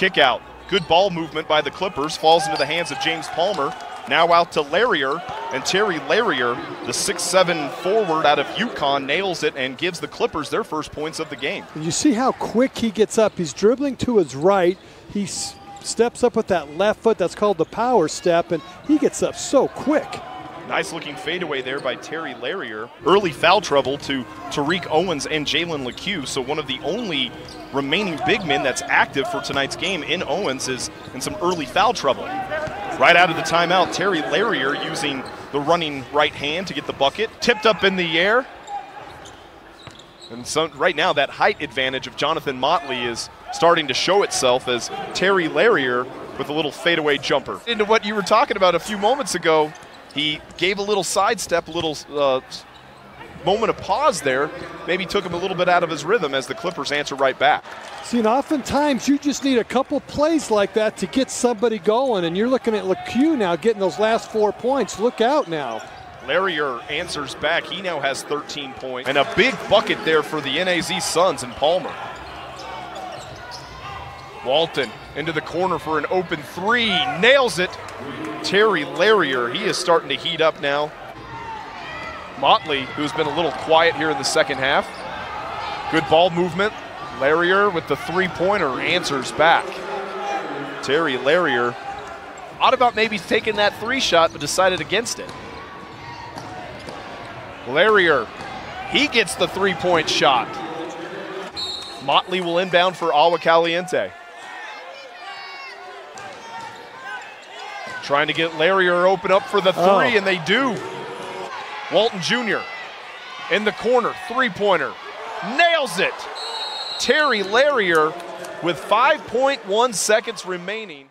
Kick out. Good ball movement by the Clippers. Falls into the hands of James Palmer. Now out to Larrier. And Terry Larrier, the 6'7 forward out of UConn, nails it and gives the Clippers their first points of the game. You see how quick he gets up. He's dribbling to his right. He steps up with that left foot. That's called the power step. And he gets up so quick. Nice looking fadeaway there by Terry Larrier. Early foul trouble to Tariq Owens and Jalen Lecque. So one of the only remaining big men that's active for tonight's game in Owens is in some early foul trouble. Right out of the timeout, Terry Larrier using the running right hand to get the bucket. Tipped up in the air. And so right now that height advantage of Jonathan Motley is starting to show itself as Terry Larrier with a little fadeaway jumper. Into what you were talking about a few moments ago, he gave a little sidestep, a little uh, moment of pause there. Maybe took him a little bit out of his rhythm as the Clippers answer right back. See, and oftentimes you just need a couple plays like that to get somebody going, and you're looking at Lecque now getting those last four points. Look out now. Larrier answers back. He now has 13 points. And a big bucket there for the NAZ Suns and Palmer. Walton into the corner for an open three. Nails it. Terry Larrier, he is starting to heat up now. Motley, who's been a little quiet here in the second half. Good ball movement. Larrier with the three-pointer answers back. Terry Larrier thought about maybe taking that three shot, but decided against it. Larrier, he gets the three-point shot. Motley will inbound for Agua Caliente. Trying to get Larrier open up for the three, oh. and they do. Walton Jr. in the corner, three-pointer, nails it. Terry Larrier with 5.1 seconds remaining.